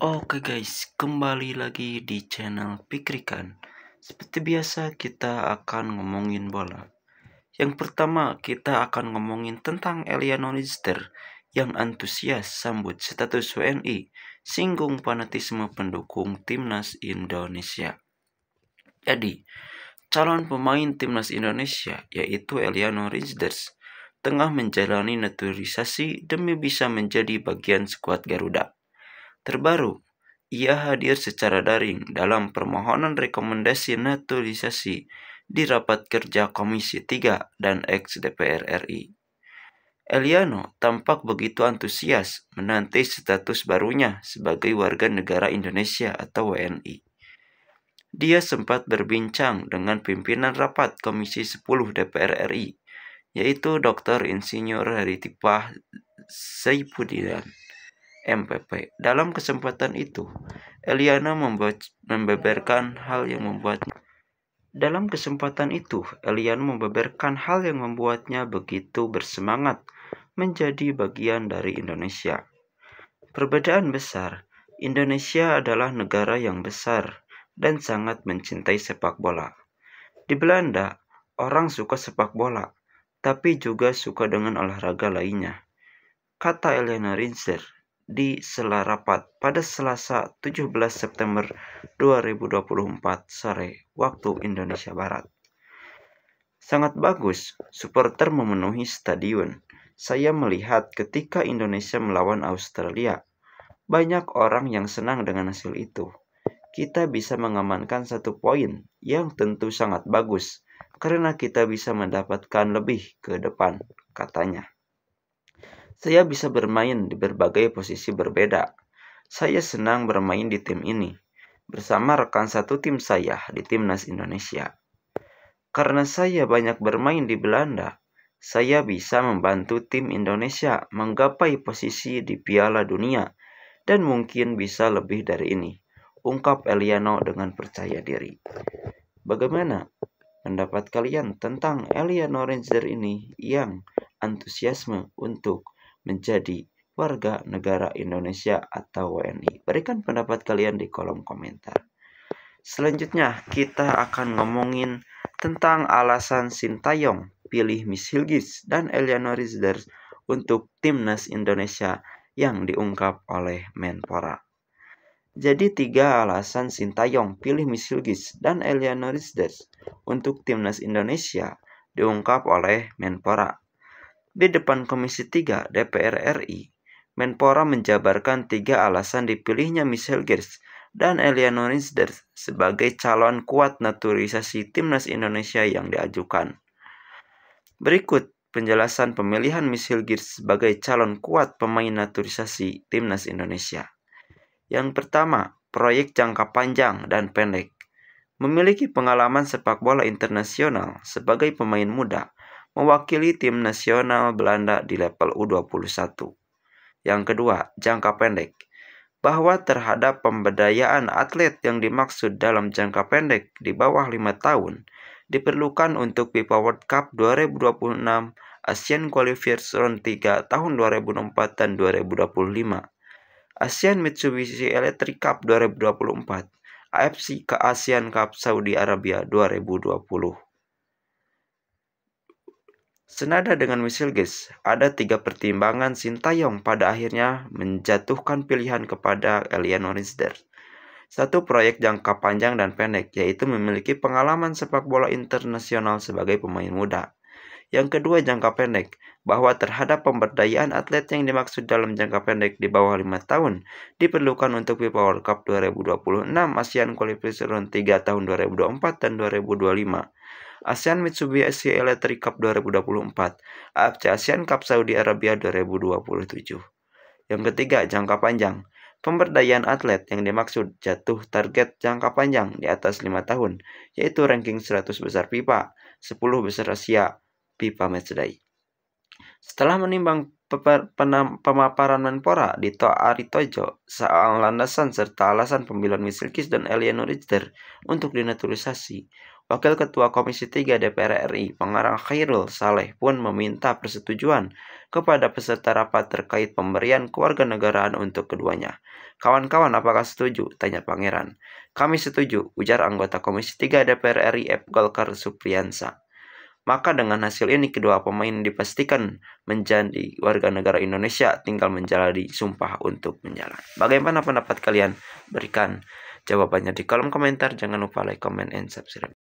Oke guys, kembali lagi di channel Pikrikan. Seperti biasa kita akan ngomongin bola. Yang pertama kita akan ngomongin tentang Eliano Rister yang antusias sambut status WNI, singgung fanatisme pendukung timnas Indonesia. Jadi, calon pemain timnas Indonesia yaitu Eliano Rizders tengah menjalani naturalisasi demi bisa menjadi bagian skuad Garuda. Terbaru, ia hadir secara daring dalam permohonan rekomendasi naturalisasi di rapat kerja Komisi 3 dan ex-DPR RI. Eliano tampak begitu antusias menanti status barunya sebagai warga negara Indonesia atau WNI. Dia sempat berbincang dengan pimpinan rapat Komisi 10 DPR RI, yaitu Dr. Insinyur Haritipah Saipudian MPP. Dalam kesempatan itu, Eliana membeberkan hal yang membuatnya dalam kesempatan itu, Eliana membeberkan hal yang membuatnya begitu bersemangat menjadi bagian dari Indonesia. Perbedaan besar, Indonesia adalah negara yang besar dan sangat mencintai sepak bola. Di Belanda, orang suka sepak bola, tapi juga suka dengan olahraga lainnya. Kata Eliana Rinzer, di sela rapat pada Selasa 17 September 2024 sore waktu Indonesia Barat. Sangat bagus, supporter memenuhi stadion. Saya melihat ketika Indonesia melawan Australia, banyak orang yang senang dengan hasil itu. Kita bisa mengamankan satu poin yang tentu sangat bagus karena kita bisa mendapatkan lebih ke depan, katanya. Saya bisa bermain di berbagai posisi berbeda. Saya senang bermain di tim ini, bersama rekan satu tim saya di timnas Indonesia. Karena saya banyak bermain di Belanda, saya bisa membantu tim Indonesia menggapai posisi di Piala Dunia dan mungkin bisa lebih dari ini, ungkap Eliano dengan percaya diri. Bagaimana pendapat kalian tentang Eliano Ranger ini yang antusiasme untuk menjadi warga negara Indonesia atau WNI? Berikan pendapat kalian di kolom komentar. Selanjutnya kita akan ngomongin tentang alasan Sintayong pilih Miss Hilgis dan Eliano Rizders untuk timnas Indonesia yang diungkap oleh Menpora. Jadi tiga alasan Sintayong pilih Miss Hilgis dan Eliano Rizders untuk timnas Indonesia diungkap oleh Menpora. Di depan Komisi 3 DPR RI, Menpora menjabarkan tiga alasan dipilihnya Michelle Gers dan Eliano Rizders sebagai calon kuat naturalisasi timnas Indonesia yang diajukan. Berikut penjelasan pemilihan Michelle Gers sebagai calon kuat pemain naturalisasi timnas Indonesia. Yang pertama, proyek jangka panjang dan pendek. Memiliki pengalaman sepak bola internasional sebagai pemain muda, mewakili tim nasional Belanda di level U21. Yang kedua, jangka pendek. Bahwa terhadap pemberdayaan atlet yang dimaksud dalam jangka pendek di bawah lima tahun diperlukan untuk FIFA World Cup 2026 ASEAN Qualifiers Round 3 tahun 2024 dan 2025. ASEAN Mitsubishi Electric Cup 2024, AFC ke ASEAN Cup Saudi Arabia 2020. Senada dengan Gates, ada tiga pertimbangan Sintayong pada akhirnya menjatuhkan pilihan kepada Eliano Rizdar. Satu proyek jangka panjang dan pendek, yaitu memiliki pengalaman sepak bola internasional sebagai pemain muda. Yang kedua jangka pendek, bahwa terhadap pemberdayaan atlet yang dimaksud dalam jangka pendek di bawah lima tahun diperlukan untuk FIFA World Cup 2026 ASEAN Qualification 3 tahun 2024 dan 2025 ASEAN Mitsubishi Electric Cup 2024, AFC ASEAN Cup Saudi Arabia 2027. Yang ketiga, jangka panjang. Pemberdayaan atlet yang dimaksud jatuh target jangka panjang di atas 5 tahun, yaitu ranking 100 besar FIFA, 10 besar Asia, FIFA Matchday. Setelah menimbang pemaparan Menpora di Toa Aritojo soal landasan serta alasan pemilihan Misilkis dan Eliano Richter untuk dinaturalisasi, Wakil Ketua Komisi 3 DPR RI, Pengarang Khairul Saleh pun meminta persetujuan kepada peserta rapat terkait pemberian kewarganegaraan untuk keduanya. Kawan-kawan apakah setuju? Tanya pangeran. Kami setuju, ujar anggota Komisi 3 DPR RI F. Golkar Supriyansa. Maka dengan hasil ini kedua pemain dipastikan menjadi warga negara Indonesia tinggal menjalani sumpah untuk menjalan. Bagaimana pendapat kalian? Berikan jawabannya di kolom komentar. Jangan lupa like, comment, and subscribe.